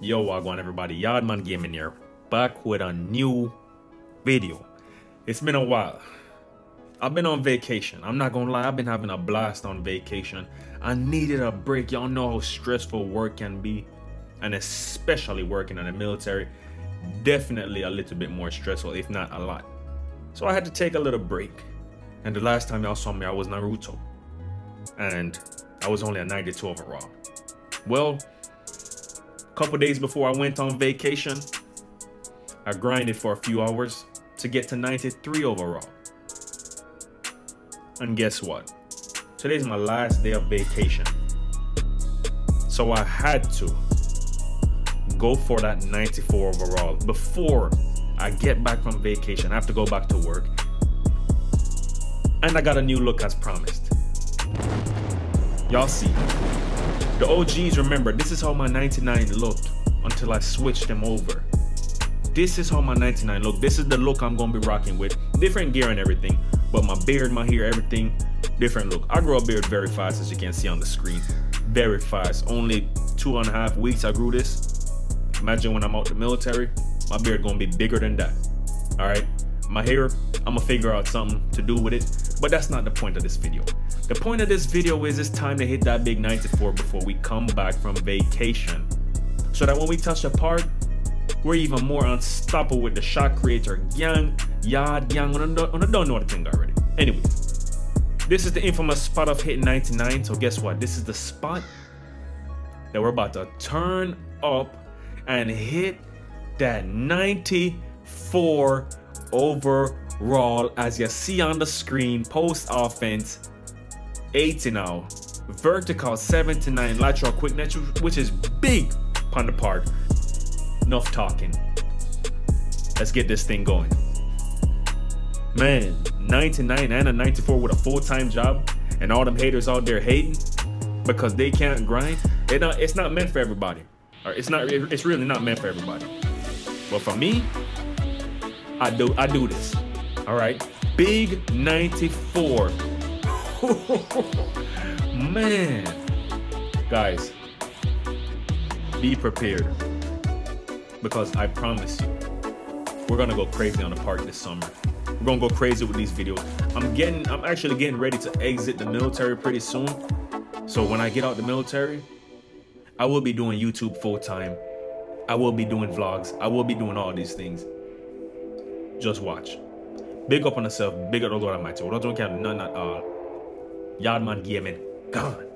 Yo, Wagwan everybody, YaadMan Gaming here, back with a new video. It's been a while. I've been on vacation. I'm not gonna lie, I've been having a blast on vacation. I needed a break. Y'all know how stressful work can be, and especially working in the military. Definitely a little bit more stressful, if not a lot. So I had to take a little break. And the last time y'all saw me, I was Naruto. And I was only a 92 overall. Well, couple days before I went on vacation, I grinded for a few hours to get to 93 overall. And guess what? Today's my last day of vacation. So I had to go for that 94 overall before I get back from vacation. I have to go back to work. And I got a new look as promised. Y'all see. The OGs remember, this is how my 99 looked until I switched them over. This is how my 99 look. This is the look I'm gonna be rocking with. Different gear and everything, but my beard, my hair, everything, different look. I grew a beard very fast as you can see on the screen. Very fast. Only two and a half weeks I grew this. Imagine when I'm out the military, my beard gonna be bigger than that. All right. My hair, I'm gonna figure out something to do with it, but that's not the point of this video. The point of this video is it's time to hit that big 94 before we come back from vacation. So that when we touch the park, we're even more unstoppable with the shot creator gang, yard gang, I don't know the thing already. Anyways, this is the infamous spot of hitting 99. So guess what? This is the spot that we're about to turn up and hit that 94 overall as you see on the screen post offense 80 now. Vertical 79 lateral quickness, which is big on the part. Enough talking. Let's get this thing going. Man, 99 and a 94 with a full-time job and all them haters out there hating because they can't grind. It not, it's not meant for everybody. Or it's not it's really not meant for everybody. But for me, I do I do this. All right. Big 94 Man. Guys, be prepared. Because I promise you, we're gonna go crazy on the park this summer. We're gonna go crazy with these videos. I'm getting, I'm actually getting ready to exit the military pretty soon. So when I get out the military, I will be doing YouTube full time. I will be doing vlogs. I will be doing all these things. Just watch. Big up on yourself. Big up the Lord Almighty. What don't count none at all. Uh, YaadMan Gaming. Gone.